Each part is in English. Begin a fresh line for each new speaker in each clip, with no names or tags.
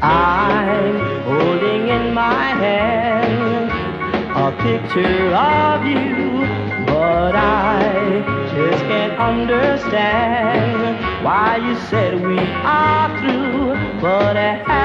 I'm holding in my hand a picture of you, but I just can't understand why you said we are through. But as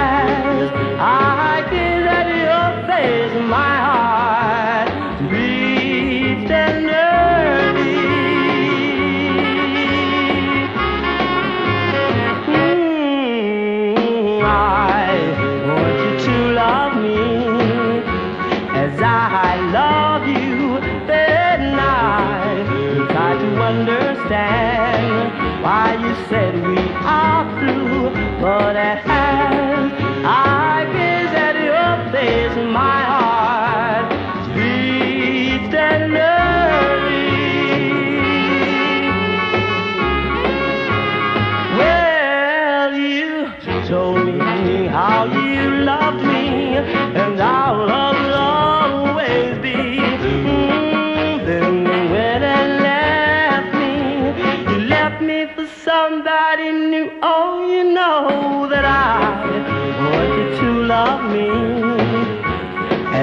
somebody new. Oh, you know that I want you to love me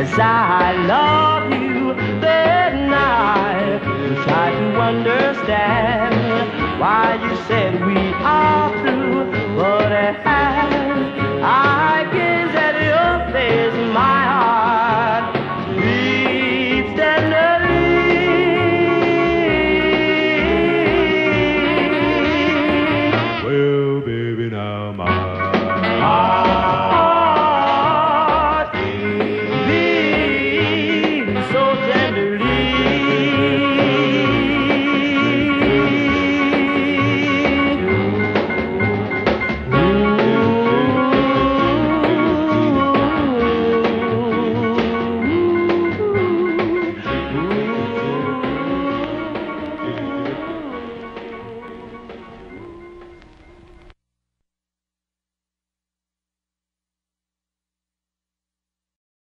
as I love you. Then I try to understand why you said we